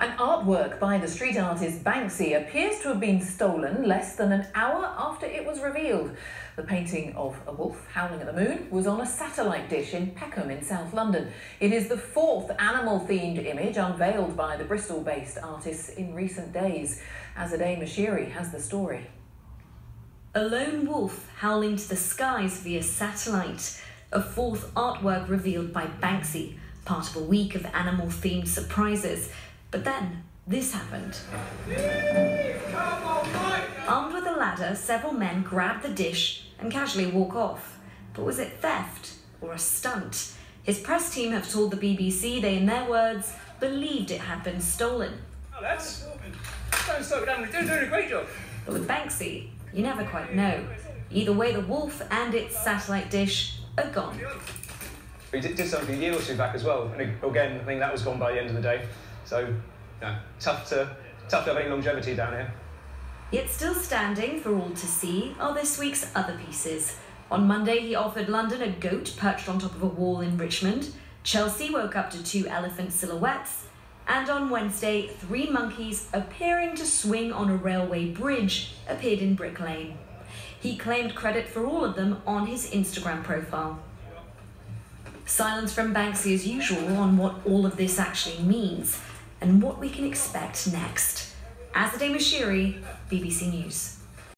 An artwork by the street artist Banksy appears to have been stolen less than an hour after it was revealed. The painting of a wolf howling at the moon was on a satellite dish in Peckham in South London. It is the fourth animal themed image unveiled by the Bristol based artists in recent days. Azadeh Moshiri has the story. A lone wolf howling to the skies via satellite. A fourth artwork revealed by Banksy, part of a week of animal themed surprises. But then this happened. Armed with a ladder, several men grab the dish and casually walk off. But was it theft or a stunt? His press team have told the BBC they, in their words, believed it had been stolen. Oh, that's. Don't slow down, you're doing a great job. But with Banksy, you never quite know. Either way, the wolf and its satellite dish are gone. We did, did something a year or two back as well, and again, I think that was gone by the end of the day. So, tough to tough to have any longevity down here. Yet still standing for all to see are this week's other pieces. On Monday, he offered London a goat perched on top of a wall in Richmond. Chelsea woke up to two elephant silhouettes. And on Wednesday, three monkeys appearing to swing on a railway bridge appeared in Brick Lane. He claimed credit for all of them on his Instagram profile. Silence from Banksy as usual on what all of this actually means and what we can expect next. Azadeh Moshiri, BBC News.